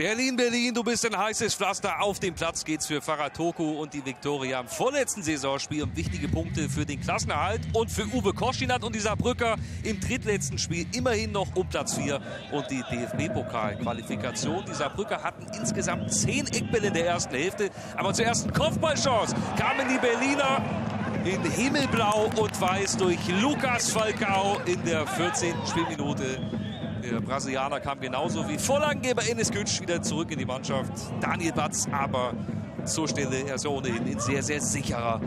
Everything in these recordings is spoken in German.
Berlin, Berlin, du bist ein heißes Pflaster. Auf dem Platz geht's für Farah Toku und die Viktoria im vorletzten Saisonspiel um wichtige Punkte für den Klassenerhalt und für Uwe Koschinat und dieser Brücker im drittletzten Spiel immerhin noch um Platz 4 und die DFB-Pokal-Qualifikation. Dieser Brücker hatten insgesamt 10 Eckbälle in der ersten Hälfte, aber zur ersten Kopfballchance kamen die Berliner in Himmelblau und Weiß durch Lukas Falcao in der 14. Spielminute. Der Brasilianer kam genauso wie Vorlagengeber Enes Gütsch wieder zurück in die Mannschaft. Daniel Batz aber zur Stelle. Er ist ja ohnehin in sehr, sehr sicherer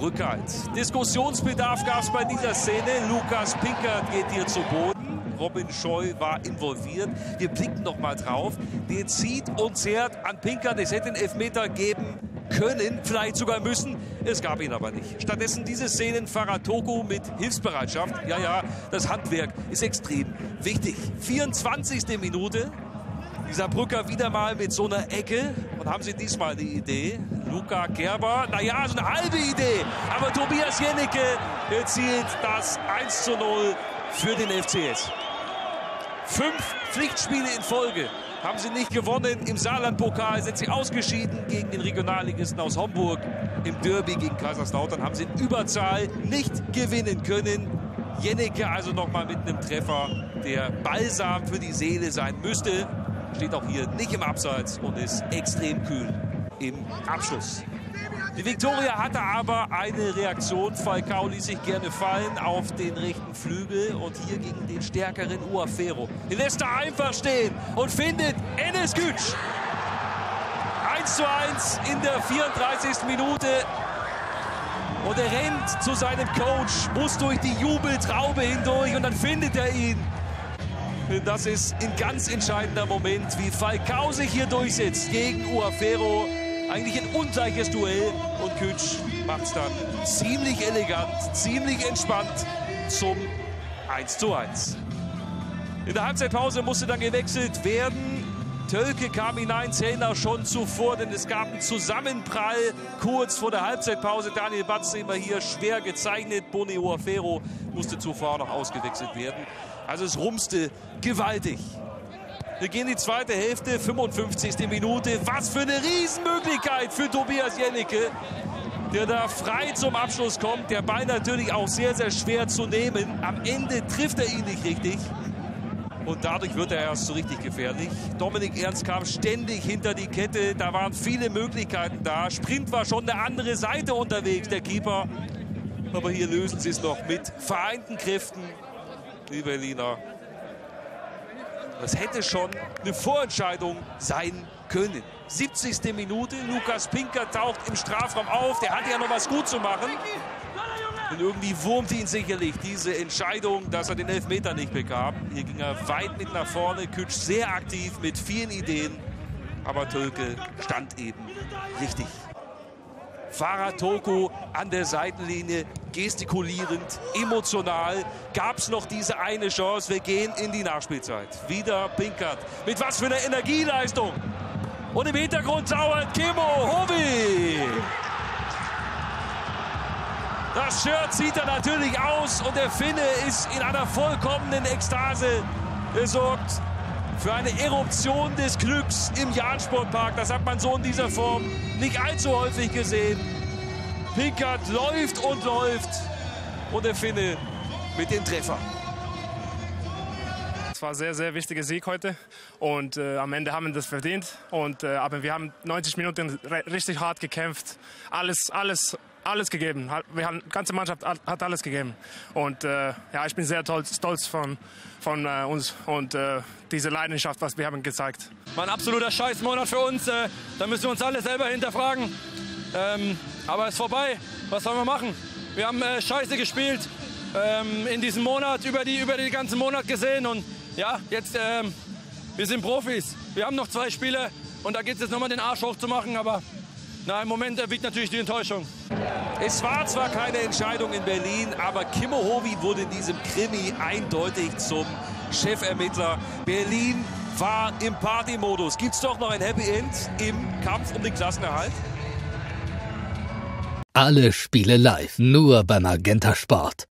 Rückhalt. Diskussionsbedarf gab es bei dieser Szene. Lukas Pinkert geht hier zu Boden. Robin Scheu war involviert. Wir blicken noch mal drauf. Der zieht und zehrt an Pinkert. Es hätte einen Elfmeter geben können, vielleicht sogar müssen. Es gab ihn aber nicht. Stattdessen diese Szenen Faratoko mit Hilfsbereitschaft. Ja, ja, das Handwerk ist extrem wichtig. 24. Minute. Dieser Brücker wieder mal mit so einer Ecke. Und haben sie diesmal die Idee. Luca Gerber, naja, so eine halbe Idee. Aber Tobias Jennecke erzielt das 1 zu 0 für den FCS. Fünf Pflichtspiele in Folge haben sie nicht gewonnen. Im Saarland-Pokal sind sie ausgeschieden gegen den Regionalligisten aus Homburg. Im Derby gegen Kaiserslautern haben sie in Überzahl nicht gewinnen können. Jennecke also nochmal mit einem Treffer, der balsam für die Seele sein müsste. Steht auch hier nicht im Abseits und ist extrem kühl im Abschluss. Die Viktoria hatte aber eine Reaktion. Falcao ließ sich gerne fallen auf den rechten Flügel und hier gegen den stärkeren Uafero. Den lässt er einfach stehen und findet Enes Gütsch. 1 zu 1 in der 34. Minute. Und er rennt zu seinem Coach, muss durch die Jubeltraube hindurch und dann findet er ihn. Das ist ein ganz entscheidender Moment, wie Falcao sich hier durchsetzt gegen Uafero. Eigentlich ein ungleiches Duell und Kütsch macht es dann ziemlich elegant, ziemlich entspannt zum 1 zu 1. In der Halbzeitpause musste dann gewechselt werden. Tölke kam hinein, Zellner schon zuvor, denn es gab einen Zusammenprall kurz vor der Halbzeitpause. Daniel Batz immer hier schwer gezeichnet. Boni Oafero musste zuvor noch ausgewechselt werden. Also es rumste gewaltig. Wir gehen in die zweite Hälfte, 55. Minute. Was für eine Riesenmöglichkeit für Tobias Jennecke, der da frei zum Abschluss kommt. Der Ball natürlich auch sehr, sehr schwer zu nehmen. Am Ende trifft er ihn nicht richtig. Und dadurch wird er erst so richtig gefährlich. Dominik Ernst kam ständig hinter die Kette. Da waren viele Möglichkeiten da. Sprint war schon eine andere Seite unterwegs, der Keeper. Aber hier lösen sie es noch mit vereinten Kräften, die Berliner. Das hätte schon eine Vorentscheidung sein können. 70. Minute, Lukas Pinker taucht im Strafraum auf. Der hatte ja noch was gut zu machen. Und irgendwie wurmte ihn sicherlich diese Entscheidung, dass er den Elfmeter nicht bekam. Hier ging er weit mit nach vorne. Kütsch sehr aktiv mit vielen Ideen. Aber Tölke stand eben richtig. Fahrer Toko an der Seitenlinie, gestikulierend, emotional. Gab es noch diese eine Chance? Wir gehen in die Nachspielzeit. Wieder Pinkert. Mit was für einer Energieleistung. Und im Hintergrund zaubert Kimo Hovi. Das Shirt zieht er natürlich aus und der Finne ist in einer vollkommenen Ekstase. Er sorgt für eine Eruption des Glücks im Jahn-Sportpark. Das hat man so in dieser Form nicht allzu häufig gesehen. Pinkert läuft und läuft und der Finne mit dem Treffer. Es war ein sehr, sehr wichtiger Sieg heute und äh, am Ende haben wir das verdient. Und, äh, aber wir haben 90 Minuten richtig hart gekämpft, alles, alles, alles gegeben. Wir haben, die ganze Mannschaft hat alles gegeben. Und äh, ja, ich bin sehr stolz von, von äh, uns und äh, diese Leidenschaft, was wir haben gezeigt. War ein absoluter Scheißmonat für uns. Äh, da müssen wir uns alle selber hinterfragen. Ähm, aber es ist vorbei. Was sollen wir machen? Wir haben Scheiße gespielt ähm, in diesem Monat, über die, über den ganzen Monat gesehen. Und ja, jetzt, ähm, wir sind Profis. Wir haben noch zwei Spiele und da geht es jetzt nochmal den Arsch hochzumachen, aber na, im Moment wiegt natürlich die Enttäuschung. Es war zwar keine Entscheidung in Berlin, aber Kimmo Hovi wurde in diesem Krimi eindeutig zum Chefermittler. Berlin war im Partymodus. Gibt es doch noch ein Happy End im Kampf um den Klassenerhalt? Alle Spiele live, nur beim Magenta Sport.